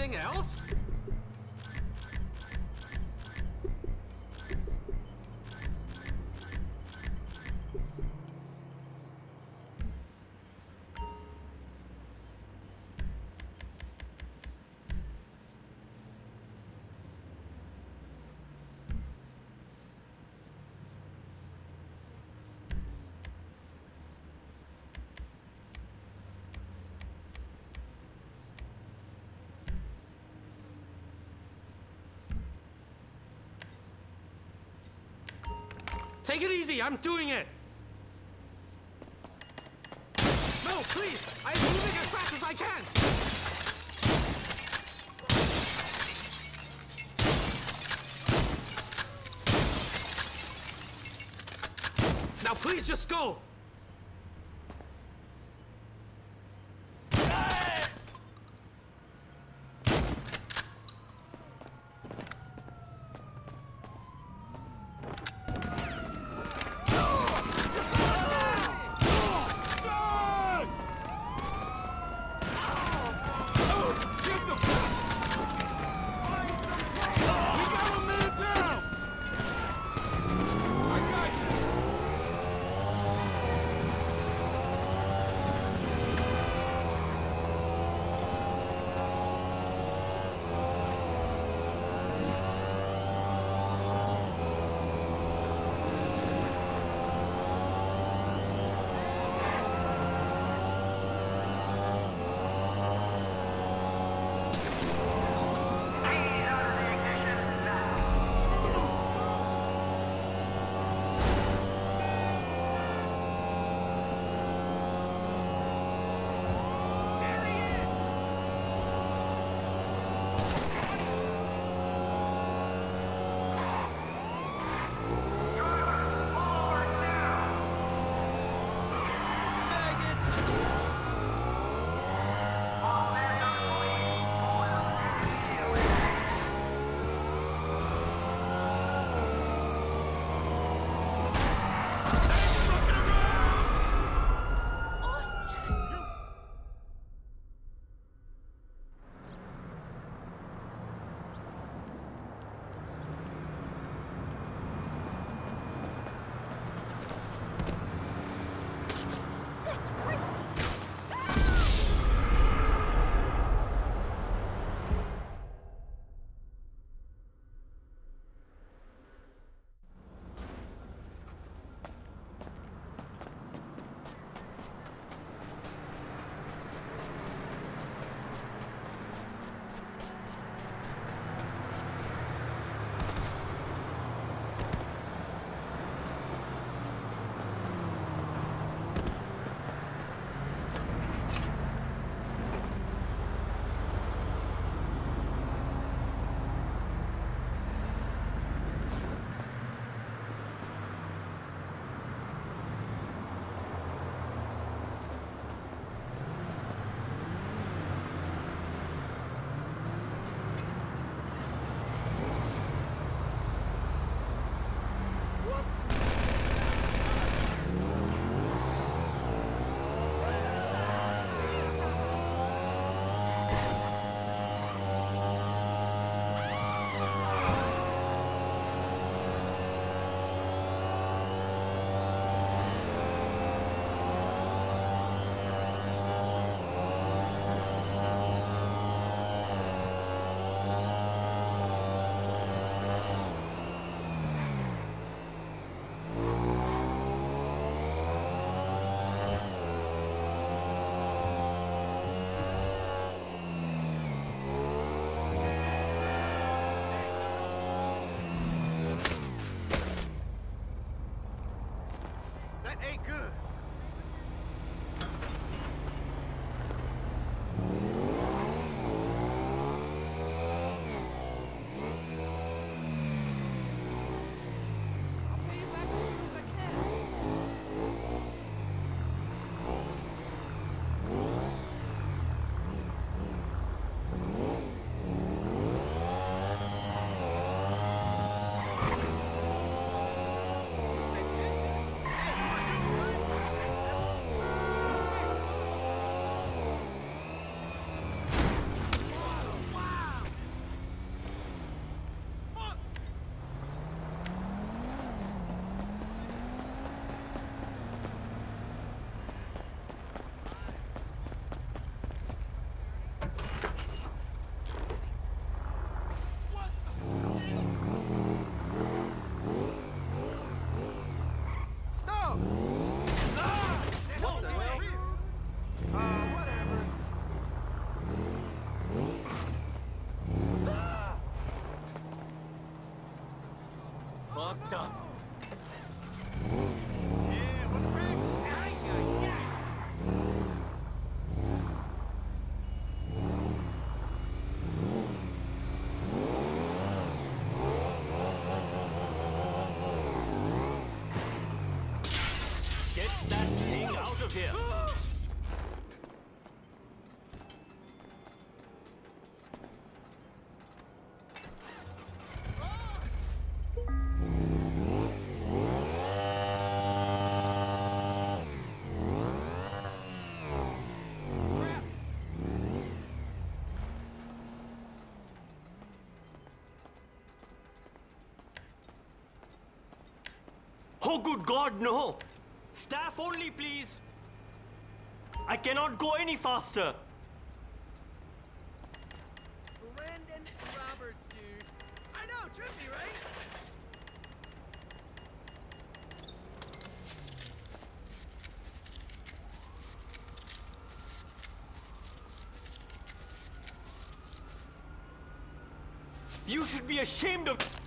anything else? Take it easy, I'm doing it! No, please! I'm moving as fast as I can! Now please just go! Good God, no! Staff only, please! I cannot go any faster! Brendan Roberts, dude. I know, trippy, right? You should be ashamed of.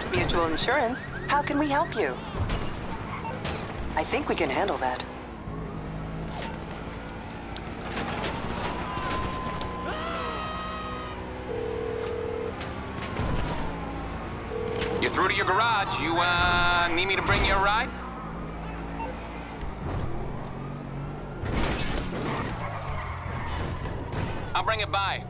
Mors Mutual Insurance. How can we help you? I think we can handle that. You're through to your garage. You, uh, need me to bring you a ride? I'll bring it by.